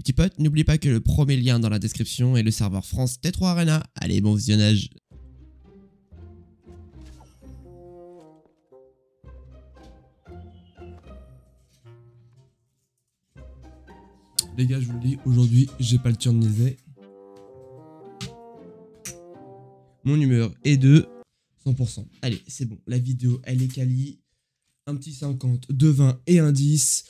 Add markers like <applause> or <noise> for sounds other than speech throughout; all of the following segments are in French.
Les petits potes, n'oubliez pas que le premier lien dans la description est le serveur France T3 Arena. Allez, bon visionnage Les gars, je vous le dis, aujourd'hui, j'ai pas le temps de. Mon humeur est de 100%. Allez, c'est bon, la vidéo, elle est quali. Un petit 50, 2 20 et un 10.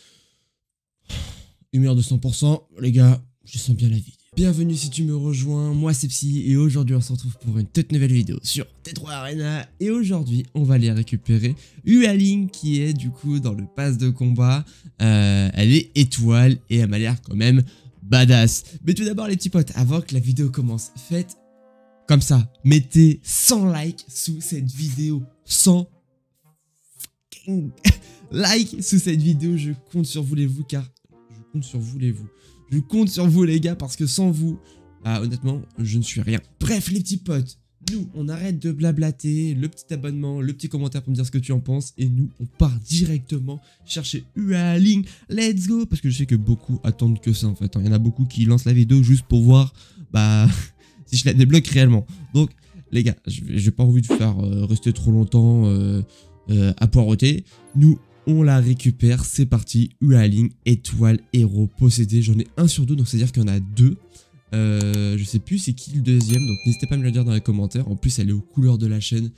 Humeur de 100%. Les gars, je sens bien la vie. Bienvenue si tu me rejoins, moi c'est Psy et aujourd'hui on se retrouve pour une toute nouvelle vidéo sur T3 Arena et aujourd'hui on va aller récupérer Ualing qui est du coup dans le pass de combat, euh, elle est étoile et elle m'a l'air quand même badass. Mais tout d'abord les petits potes, avant que la vidéo commence, faites comme ça, mettez 100 likes sous cette vidéo, 100 <laughs> likes sous cette vidéo, je compte sur vous les vous car compte sur vous les vous. Je compte sur vous les gars parce que sans vous, ah, honnêtement, je ne suis rien. Bref les petits potes, nous on arrête de blablater, le petit abonnement, le petit commentaire pour me dire ce que tu en penses et nous on part directement chercher Ualing, let's go Parce que je sais que beaucoup attendent que ça en fait, hein. il y en a beaucoup qui lancent la vidéo juste pour voir bah <laughs> si je la débloque réellement. Donc les gars, j'ai pas envie de faire euh, rester trop longtemps euh, euh, à poireauter. Nous on la récupère, c'est parti, Ualing, étoile, héros, possédé, j'en ai un sur deux, donc c'est-à-dire qu'il y en a deux. Euh, je sais plus c'est qui le deuxième, donc n'hésitez pas à me le dire dans les commentaires. En plus, elle est aux couleurs de la chaîne.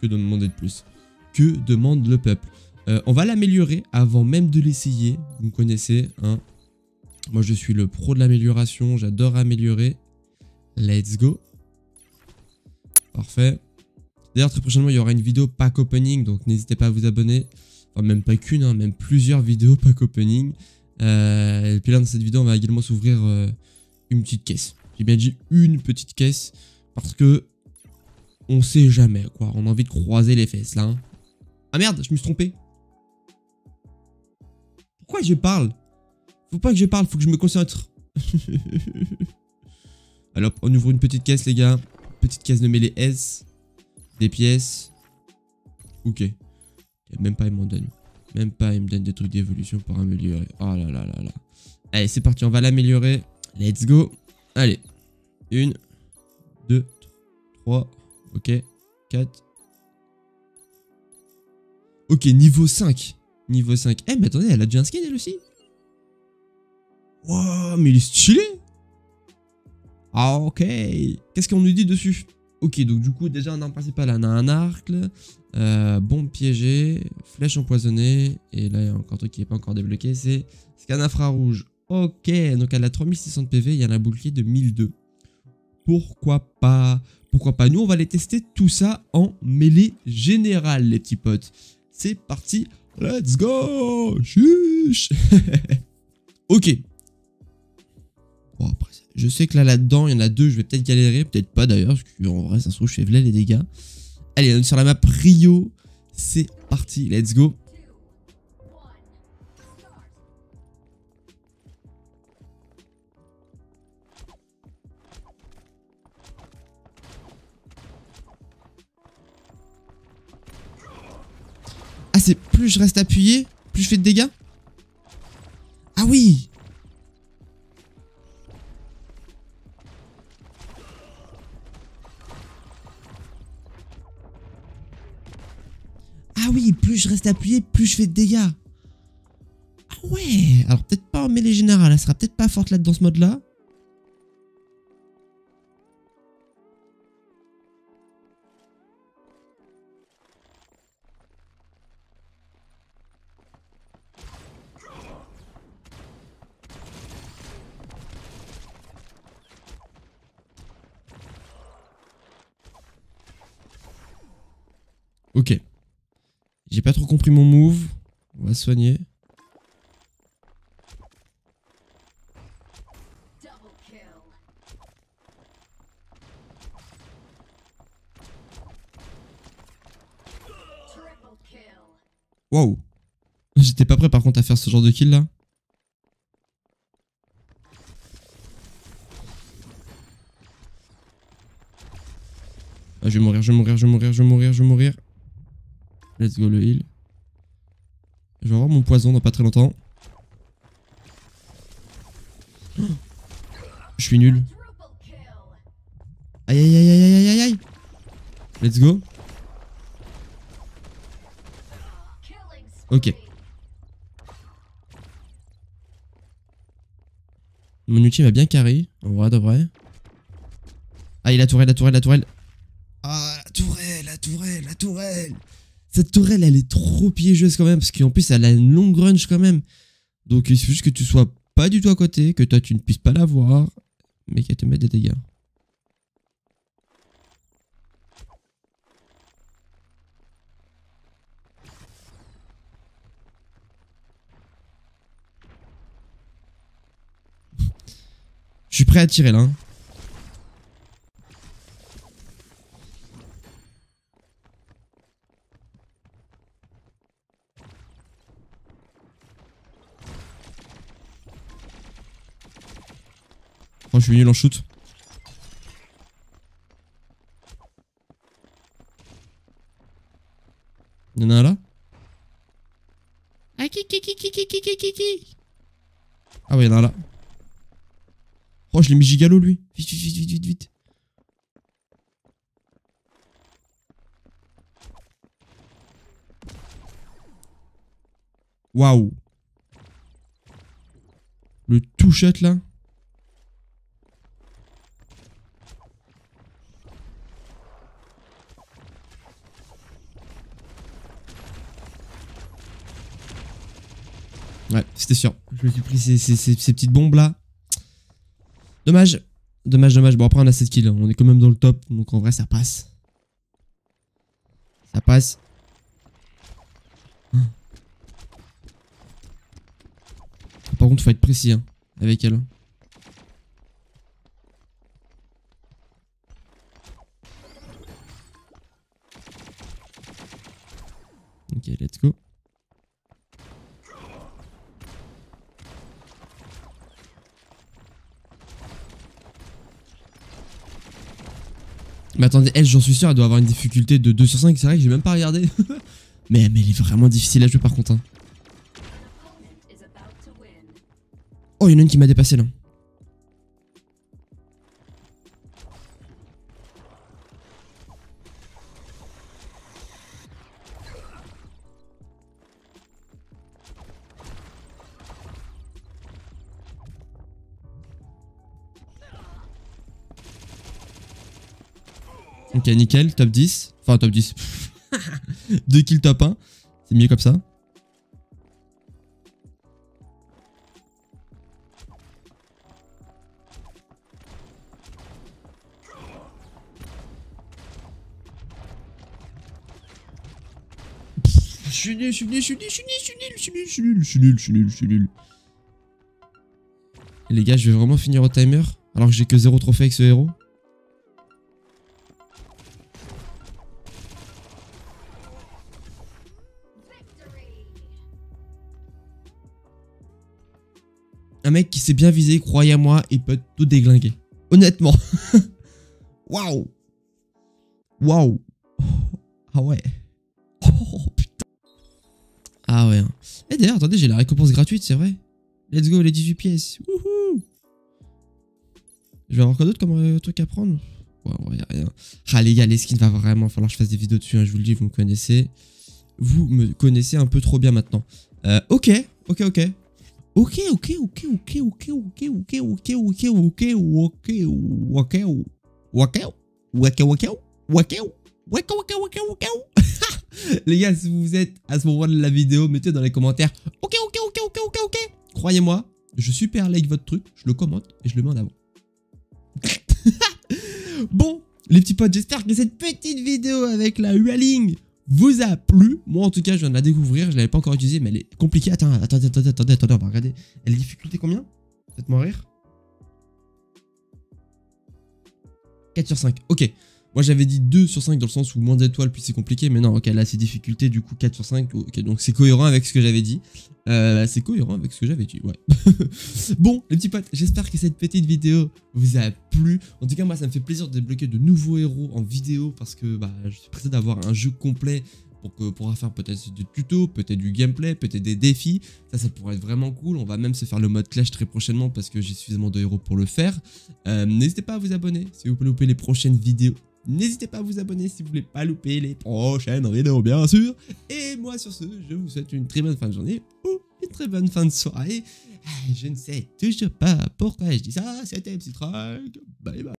que de demander de plus Que demande le peuple euh, On va l'améliorer avant même de l'essayer. Vous me connaissez, hein Moi, je suis le pro de l'amélioration. J'adore améliorer. Let's go. Parfait. D'ailleurs, très prochainement, il y aura une vidéo pack opening, donc n'hésitez pas à vous abonner. Enfin, même pas qu'une, hein, même plusieurs vidéos pack opening. Euh, et puis là, dans cette vidéo, on va également s'ouvrir euh, une petite caisse. J'ai bien dit une petite caisse, parce que on sait jamais, quoi. On a envie de croiser les fesses, là. Hein. Ah merde, je me suis trompé. Pourquoi je parle? Faut pas que je parle, faut que je me concentre. <laughs> Alors, on ouvre une petite caisse, les gars. Petite caisse de mêlée S des pièces. Ok. Même pas, il m'en donne. Même pas, il me donne des trucs d'évolution pour améliorer. Oh là là là là. Allez, c'est parti, on va l'améliorer. Let's go. Allez. Une, deux, trois, ok, quatre. Ok, niveau 5. Niveau 5. Eh, mais attendez, elle a déjà un skin elle aussi Wow, mais il est stylé Ah, ok. Qu'est-ce qu'on nous dit dessus? Ok, donc du coup, déjà, en arme principale, on a un arc, euh, bombe piégée, flèche empoisonnée, et là, il y a encore un truc qui n'est pas encore débloqué, c'est scan infrarouge. Ok, donc elle a 3600 PV, il y a un bouclier de 1002. Pourquoi pas? Pourquoi pas? Nous, on va aller tester tout ça en mêlée générale, les petits potes. C'est parti, let's go Chuch <laughs> Ok. Je sais que là, là-dedans, il y en a deux, je vais peut-être galérer, peut-être pas d'ailleurs, parce qu'en vrai, ça se trouve, je fais les dégâts. Allez, on est sur la map Rio. C'est parti, let's go. Ah, c'est plus je reste appuyé, plus je fais de dégâts? Ah oui, plus je reste appuyé, plus je fais de dégâts. Ah ouais Alors peut-être pas en mêlée générale, elle sera peut-être pas forte là dans ce mode-là. Ok. J'ai pas trop compris mon move. On va soigner. Wow. J'étais pas prêt par contre à faire ce genre de kill là. Ah, je vais mourir, je vais mourir, je vais mourir, je vais mourir, je vais mourir. Let's go le heal. Je vais avoir mon poison dans pas très longtemps. suis nul. Aïe aïe aïe aïe aïe aïe aïe Let's go. Ok. Mon ulti m'a bien carré, en vrai de vrai. Aïe la tourelle, la tourelle, la tourelle. Ah, la tourelle, la tourelle, la tourelle. Cette tourelle, elle est trop piégeuse quand même, parce qu'en plus, elle a une longue range quand même. Donc, il suffit juste que tu sois pas du tout à côté, que toi, tu ne puisses pas la voir, mais qu'elle te mette des dégâts. <laughs> Je suis prêt à tirer là. Hein. Oh, je suis nul en shoot. Il y en a un là Ah, ah ouais, il y en a un là. Oh, je l'ai mis gigalo lui. Vite, vite, vite, vite, vite. Waouh. Le touchette là. Ouais, c'était sûr. Je me suis pris ces, ces, ces petites bombes là. Dommage. Dommage, dommage. Bon, après, on a 7 kills. On est quand même dans le top. Donc, en vrai, ça passe. Ça passe. Hein. Par contre, faut être précis hein, avec elle. Ok, let's go. Mais attendez, elle, j'en suis sûr, elle doit avoir une difficulté de 2 sur 5. C'est vrai que j'ai même pas regardé. <laughs> mais, mais elle est vraiment difficile à jouer par contre. Hein. Oh, il y en a une qui m'a dépassé là. Ok, nickel, top 10. Enfin, top 10. 2 <laughs> kills top 1. C'est mieux comme ça. Je suis nul, je suis nul, je suis nul, je suis nul, je suis nul, je suis nul, je suis nul, je suis nul, je suis nul. Les gars, je vais vraiment finir au timer alors que j'ai que 0 trophée avec ce héros. Un mec qui s'est bien visé, croyez-moi, il peut tout déglinguer. Honnêtement. <laughs> Waouh. Waouh. Ah ouais. Oh putain. Ah ouais. Hein. Et eh, d'ailleurs, attendez, j'ai la récompense gratuite, c'est vrai. Let's go, les 18 pièces. Wouhou. Je vais avoir quoi d'autre comme euh, truc à prendre? Ouais, ouais, rien. Ah les gars, les skins, va vraiment falloir que je fasse des vidéos dessus, hein, je vous le dis, vous me connaissez. Vous me connaissez un peu trop bien maintenant. Euh, ok, ok, ok. Ok, ok, ok, ok, ok, ok, ok, ok, ok, ok, ok, ok, ok, ok, ok, ok, Les gars, si vous êtes à ce moment de la vidéo, mettez dans les commentaires Ok, ok, ok, ok, ok, ok. Croyez-moi, je super like votre truc, je le commente et je le mets en avant. bon, les petits potes, j'espère que cette petite vidéo avec la Hualing vous a plu. Moi, en tout cas, je viens de la découvrir. Je l'avais pas encore utilisée, mais elle est compliquée. Attends, attendez, attendez, attendez, attendez, on va regarder. Elle est difficulté combien? Faites-moi rire. 4 sur 5. Ok. Moi j'avais dit 2 sur 5 dans le sens où moins d'étoiles plus c'est compliqué, mais non, ok, là c'est difficulté, du coup 4 sur 5, ok, donc c'est cohérent avec ce que j'avais dit. Euh, c'est cohérent avec ce que j'avais dit, <laughs> bon, les petits potes, j'espère que cette petite vidéo vous a plu. En tout cas, moi ça me fait plaisir de débloquer de nouveaux héros en vidéo parce que bah, je suis pressé d'avoir un jeu complet pour pourra faire peut-être du tuto, peut-être du gameplay, peut-être des défis. Ça, ça pourrait être vraiment cool. On va même se faire le mode clash très prochainement parce que j'ai suffisamment de héros pour le faire. Euh, n'hésitez pas à vous abonner si vous voulez louper les prochaines vidéos. N'hésitez pas à vous abonner si vous voulez pas louper les prochaines vidéos, bien sûr. Et moi, sur ce, je vous souhaite une très bonne fin de journée ou une très bonne fin de soirée. Je ne sais toujours pas pourquoi je dis ça, c'était Psy Bye bye.